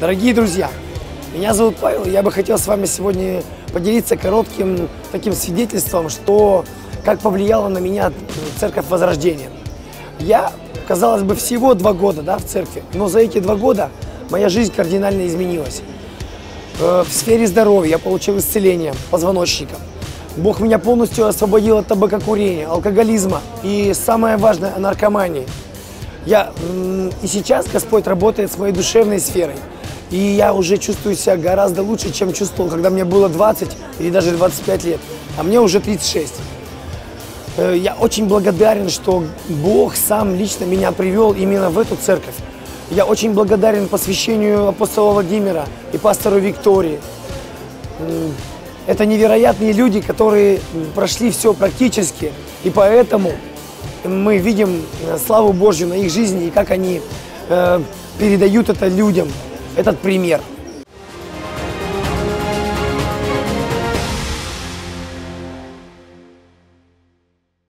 Дорогие друзья, меня зовут Павел, я бы хотел с вами сегодня поделиться коротким таким свидетельством, что как повлияла на меня церковь Возрождения. Я, казалось бы, всего два года да, в церкви, но за эти два года моя жизнь кардинально изменилась. Э, в сфере здоровья я получил исцеление позвоночника. Бог меня полностью освободил от табакокурения, алкоголизма и, самое важное, наркомании. Я, и сейчас Господь работает с моей душевной сферой. И я уже чувствую себя гораздо лучше, чем чувствовал, когда мне было 20 или даже 25 лет. А мне уже 36. Э, я очень благодарен, что Бог сам лично меня привел именно в эту церковь. Я очень благодарен посвящению апостола Владимира и пастору Виктории. Это невероятные люди, которые прошли все практически, и поэтому мы видим э, славу Божью на их жизни и как они э, передают это людям, этот пример.